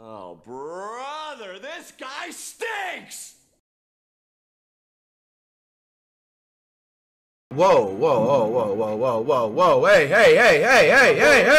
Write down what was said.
Oh, brother, this guy stinks! Whoa, whoa, whoa, whoa, whoa, whoa, whoa, whoa, hey, hey, hey, hey, hey, hey, hey!